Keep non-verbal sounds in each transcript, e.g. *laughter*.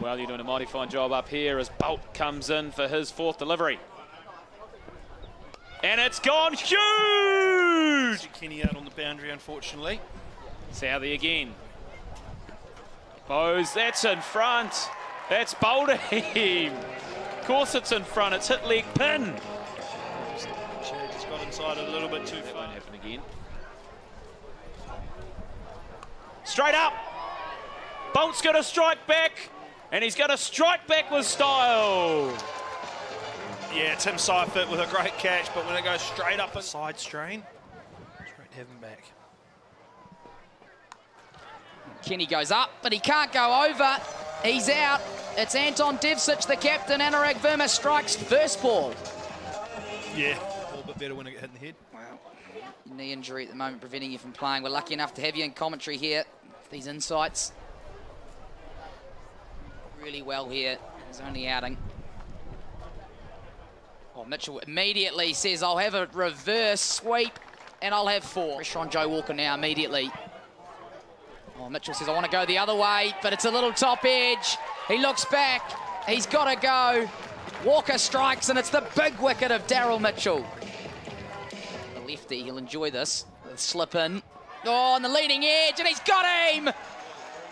well, you're doing a mighty fine job up here as Boult comes in for his fourth delivery. And it's gone huge! Kenny out on the boundary, unfortunately. Southee again. Bowes, that's in front. That's Boldheim. *laughs* Of course it's in front. It's hit leg pin. Chad just got inside a little bit too That far. won't happen again. Straight up. Boult's going to strike back. And he's going to strike back with style. Yeah, Tim Seifert with a great catch, but when it goes straight up a side strain, great to have him back. Kenny goes up, but he can't go over. He's out. It's Anton Devcich, the captain. Anurag Verma strikes first ball. Yeah, a little bit better when it get hit in the head. Wow. Knee injury at the moment preventing you from playing. We're lucky enough to have you in commentary here. These insights. Really well here. His only outing. Oh, Mitchell immediately says, I'll have a reverse sweep and I'll have four. Pressure on Joe Walker now immediately. Oh, Mitchell says, I want to go the other way, but it's a little top edge. He looks back. He's got to go. Walker strikes, and it's the big wicket of Daryl Mitchell. The lefty, he'll enjoy this. The slip in. Oh, on the leading edge, and he's got him!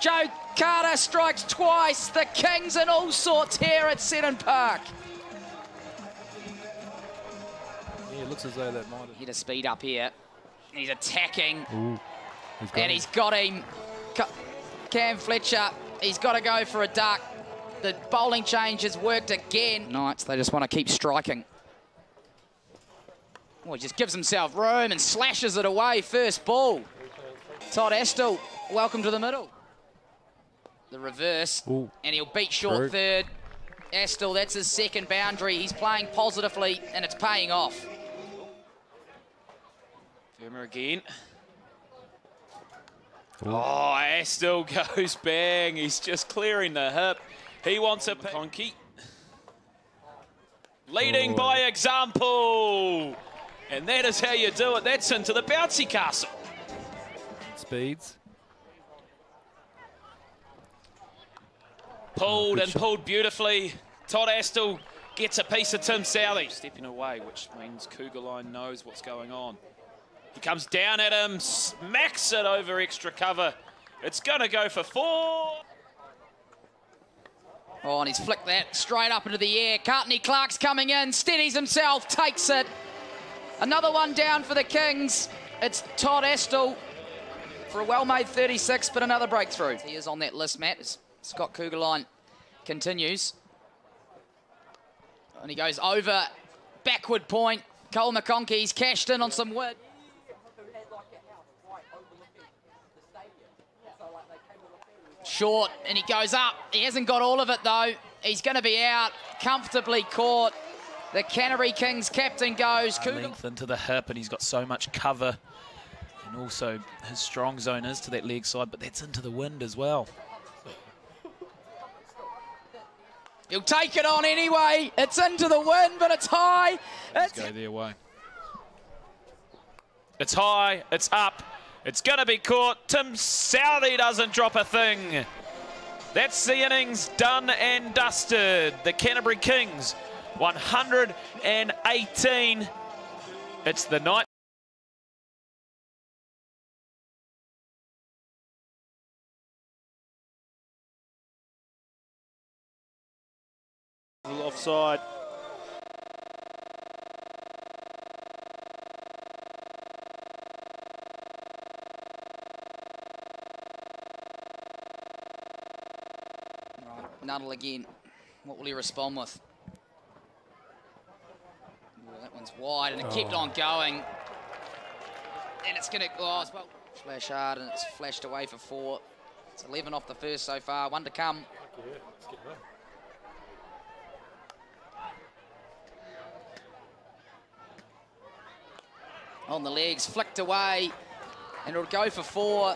Joe Carter strikes twice. The Kings in all sorts here at Seddon Park. Yeah, it looks as though that might have... Hit a speed up here. He's attacking, Ooh, he's and it. he's got him. Cam Fletcher, he's got to go for a duck. The bowling change has worked again. Knights, they just want to keep striking. Well, he just gives himself room and slashes it away. First ball. Todd Astle, welcome to the middle. The reverse, Ooh. and he'll beat short True. third. Astle, that's his second boundary. He's playing positively, and it's paying off. Verma again. Oh, Astle *laughs* goes bang. He's just clearing the hip. He wants a conky. Leading by example. And that is how you do it. That's into the bouncy castle. Speeds. Pulled Good and shot. pulled beautifully. Todd Astle gets a piece of Tim Southee. Stepping away, which means Kuggeleijn knows what's going on. He comes down at him, smacks it over extra cover. It's going to go for four. Oh, and he's flicked that straight up into the air. Katene Clarke's coming in, steadies himself, takes it. Another one down for the Kings. It's Todd Astle for a well-made 36, but another breakthrough. He is on that list, Matt, as Scott Kuggeleijn continues. And he goes over, backward point. Cole McConchie's cashed in on some wood. Short, and he goes up. He hasn't got all of it, though. He's going to be out, comfortably caught. The Canterbury Kings captain goes. Kuggeleijn into the hip and he's got so much cover and also his strong zone is to that leg side but that's into the wind as well He'll take it on anyway. It's into the wind, but it's high. It's go their way It's high, it's up, it's going to be caught. Tim Southee doesn't drop a thing. That's the innings done and dusted. The Canterbury Kings, 118. It's the night. Offside. Right, Nuttall again. What will he respond with? Well, that one's wide, and it kept on going. And it's going to, oh, it's well, flash hard, and it's flashed away for four. It's 11 off the first so far, one to come. On the legs, flicked away, and it'll go for four.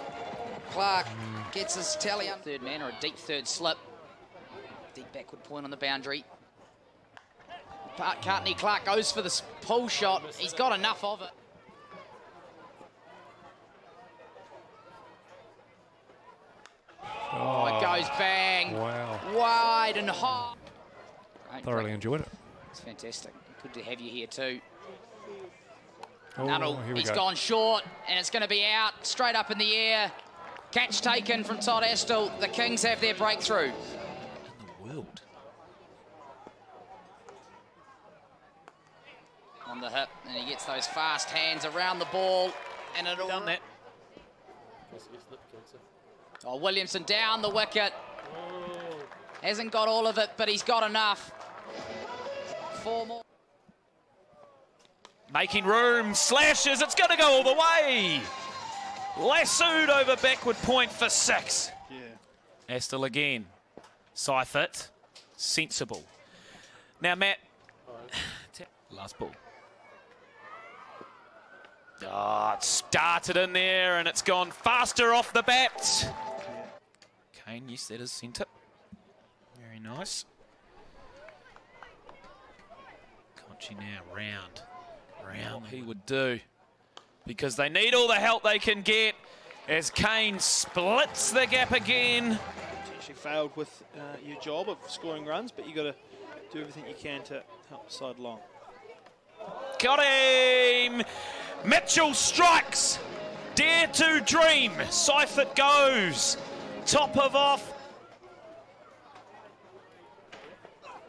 Clarke gets his tally up. Third man or a deep third slip. Deep backward point on the boundary. But Katene Clarke goes for the pull shot. He's got enough of it. Oh, it goes bang. Wow. Wide and high. Thoroughly enjoyed it. It's fantastic. Good to have you here too. Oh, Nuttall, here we he's go. gone short, and it's going to be out, straight up in the air. Catch taken from Todd Astle. The Kings have their breakthrough. In The world. On the hip, and he gets those fast hands around the ball, and it'll... Done that. Oh, Williamson down the wicket. Hasn't got all of it, but he's got enough. Four more. Making room, slashes, it's going to go all the way. Lassoed over backward point for six. Yeah. Astle again. Seifert, sensible. Now, Matt. *sighs* Last ball. Ah, it started in there and it's gone faster off the bat. Kane, yes, that is centre. Very nice. Conchi now round. Round he would do. Because they need all the help they can get as Kane splits the gap again. Potentially failed with uh, your job of scoring runs, but you've got to do everything you can to help the side along. Got him! Mitchell strikes! Dare to dream! Seifert goes! Top of off.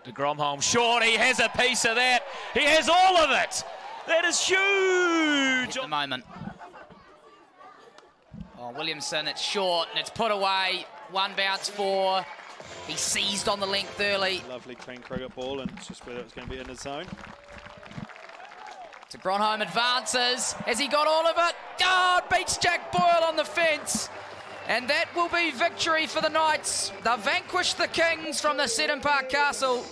De Grandhomme short, he has a piece of that. He has all of it! That is huge! at the moment. Oh, Williamson, it's short and it's put away. One bounce four. He seized on the length early. Lovely clean cricket ball, and it's just whether it's going to be in his zone. De Grandhomme advances. Has he got all of it? Oh, beats Jack Boyle on the fence. And that will be victory for the Knights. They've vanquished the Kings from the Seddon Park Castle.